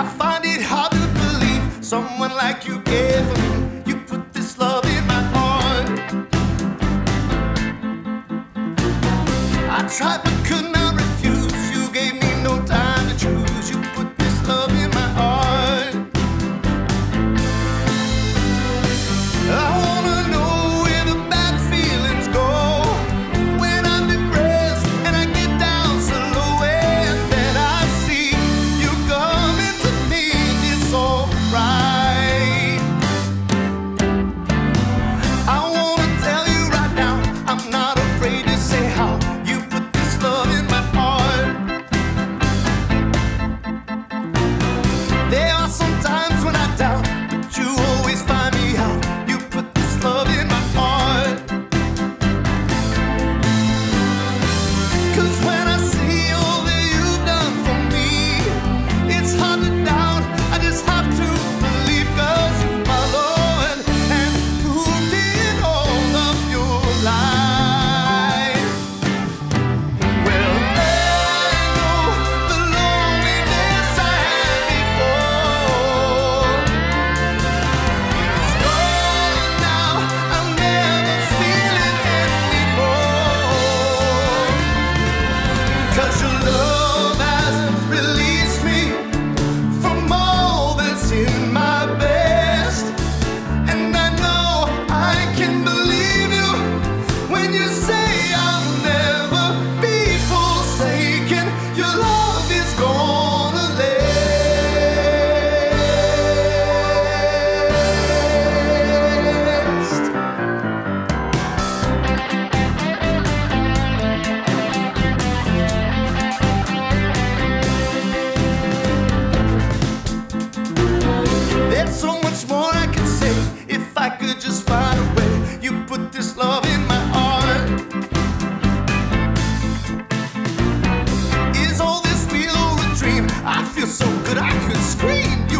I find it hard to believe someone like you gave me. You put this love in my heart. I tried. feel so good I could scream. You